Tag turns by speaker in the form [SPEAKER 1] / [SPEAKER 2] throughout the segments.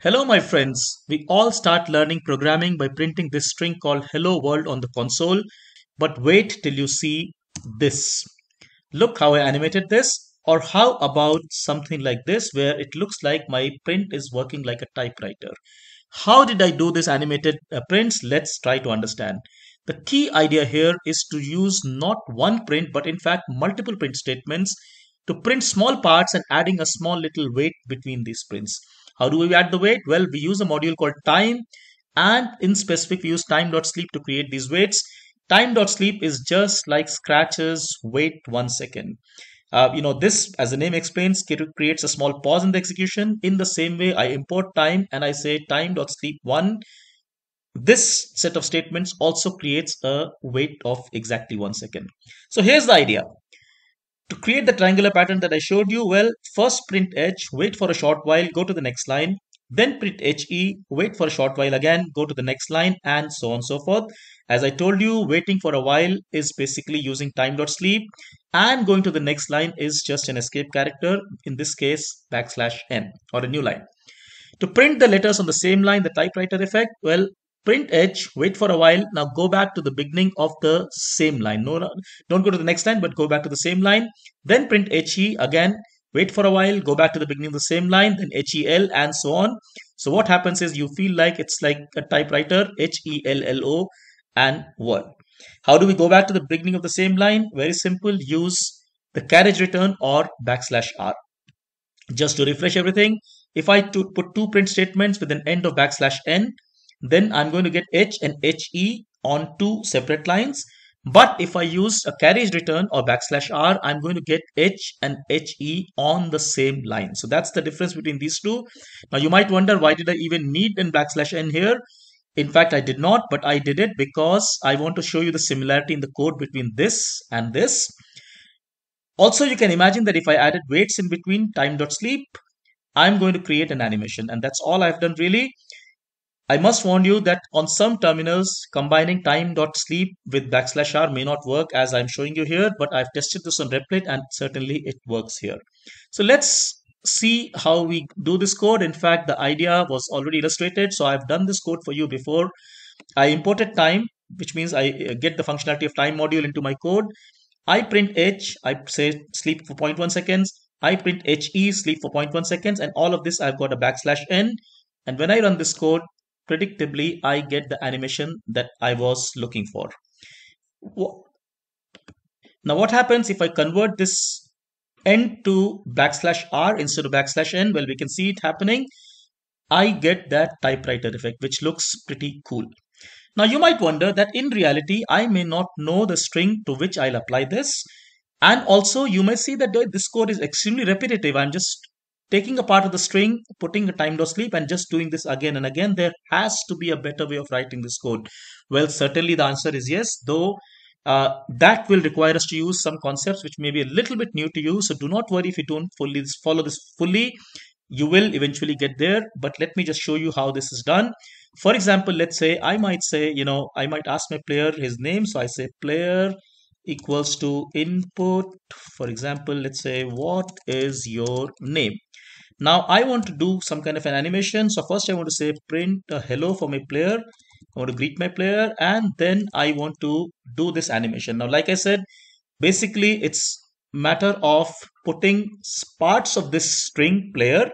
[SPEAKER 1] Hello, my friends. We all start learning programming by printing this string called hello world on the console. But wait till you see this. Look how I animated this. Or how about something like this where it looks like my print is working like a typewriter. How did I do this animated uh, prints? Let's try to understand. The key idea here is to use not one print but in fact multiple print statements to print small parts and adding a small little wait between these prints. How do we add the wait? Well, we use a module called time and in specific we use time.sleep to create these waits. Time.sleep is just like Scratch's wait one second. Uh, you know, this, as the name explains, creates a small pause in the execution. In the same way, I import time and I say time.sleep one. This set of statements also creates a wait of exactly one second. So here's the idea. To create the triangular pattern that I showed you, well, first print h, wait for a short while, go to the next line, then print he, wait for a short while again, go to the next line, and so on and so forth. As I told you, waiting for a while is basically using time.sleep, and going to the next line is just an escape character, in this case, backslash n, or a new line. To print the letters on the same line, the typewriter effect, well, print h, wait for a while. Now go back to the beginning of the same line. No, don't go to the next line, but go back to the same line. Then print he again, wait for a while, go back to the beginning of the same line, then hel and so on. So what happens is you feel like it's like a typewriter, H-E-L-L-O and word. How do we go back to the beginning of the same line? Very simple, use the carriage return or backslash r. Just to refresh everything, if I put two print statements with an end of backslash n, then I'm going to get H and HE on two separate lines. But if I use a carriage return or backslash R, I'm going to get H and HE on the same line. So that's the difference between these two. Now you might wonder why did I even need an backslash N here? In fact, I did not, but I did it because I want to show you the similarity in the code between this and this. Also, you can imagine that if I added waits in between time.sleep, I'm going to create an animation and that's all I've done really. I must warn you that on some terminals, combining time.sleep with backslash r may not work as I'm showing you here, but I've tested this on Replit and certainly it works here. So let's see how we do this code. In fact, the idea was already illustrated. So I've done this code for you before. I imported time, which means I uh, get the functionality of time module into my code. I print h, I say sleep for 0.1 seconds. I print he, sleep for 0.1 seconds. And all of this, I've got a backslash n. And when I run this code, predictably I get the animation that I was looking for. Now what happens if I convert this n to backslash r instead of backslash n? Well, we can see it happening. I get that typewriter effect, which looks pretty cool. Now you might wonder that in reality, I may not know the string to which I'll apply this. And also you may see that this code is extremely repetitive. I'm just taking a part of the string, putting a time.sleep and just doing this again and again, there has to be a better way of writing this code. Well, certainly the answer is yes, though uh, that will require us to use some concepts which may be a little bit new to you. So do not worry if you don't fully follow this fully. You will eventually get there, but let me just show you how this is done. For example, let's say I might say, you know, I might ask my player his name. So I say player equals to input. For example, let's say, what is your name? Now I want to do some kind of an animation. So first I want to say print a hello for my player. I want to greet my player and then I want to do this animation. Now, like I said, basically it's matter of putting parts of this string player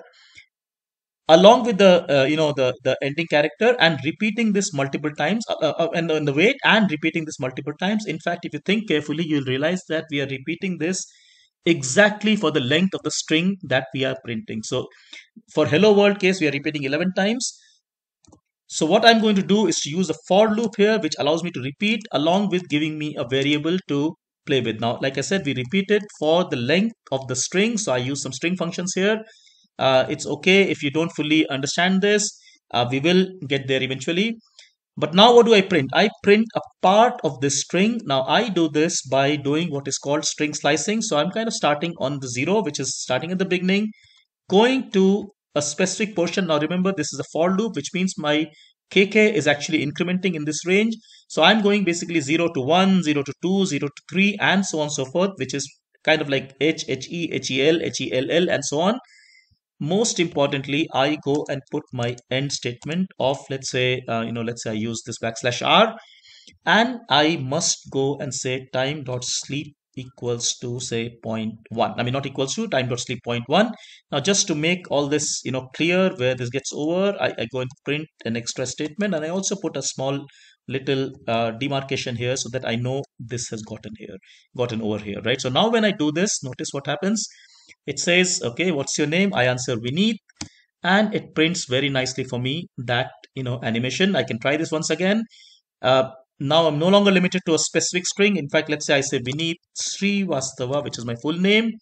[SPEAKER 1] along with the uh, you know the the ending character and repeating this multiple times uh, uh, and, and the wait and repeating this multiple times in fact if you think carefully you'll realize that we are repeating this exactly for the length of the string that we are printing. So for hello world case, we are repeating 11 times. So what I'm going to do is to use a for loop here, which allows me to repeat along with giving me a variable to play with. Now, like I said, we repeat it for the length of the string. So I use some string functions here. Uh, it's okay if you don't fully understand this. Uh, we will get there eventually. But now what do I print? I print a part of this string. Now I do this by doing what is called string slicing. So I'm kind of starting on the zero, which is starting at the beginning, going to a specific portion. Now remember, this is a for loop, which means my kk is actually incrementing in this range. So I'm going basically 0 to 1, 0 to 2, 0 to 3, and so on and so forth, which is kind of like h, he, hel, hell, and so on. Most importantly i go and put my end statement of let's say uh, you know let's say i use this backslash r and i must go and say time dot sleep equals to say 0.1 i mean not equals to time dot sleep 0.1 now just to make all this you know clear where this gets over I, I go and print an extra statement and i also put a small little uh, demarcation here so that i know this has gotten here gotten over here right? So now when i do this notice what happens it says okay what's your name i answer Vineet and it prints very nicely for me that you know animation i can try this once again uh, now I'm no longer limited to a specific string. In fact, let's say I say Vineet Srivastava, which is my full name.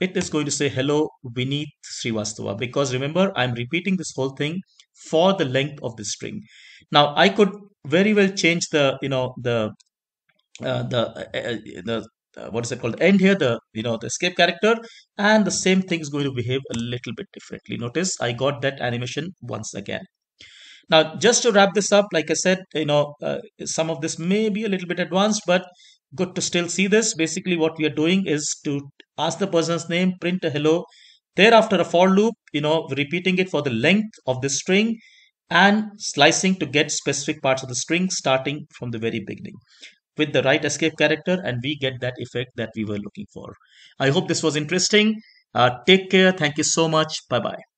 [SPEAKER 1] It is going to say hello Vineet Srivastava because remember I'm repeating this whole thing for the length of the string. Now I could very well change the you know the uh, the uh, uh the what is it called end here the you know the escape character and the same thing is going to behave a little bit differently. Notice i got that animation once again. Now, just to wrap this up, like I said, you know, uh, some of this may be a little bit advanced, but good to still see this. Basically, what we are doing is to ask the person's name, print a hello, thereafter a for loop, you know, repeating it for the length of the string and slicing to get specific parts of the string starting from the very beginning with the right escape character and we get that effect that we were looking for. I hope this was interesting. Uh, take care. Thank you so much. Bye bye.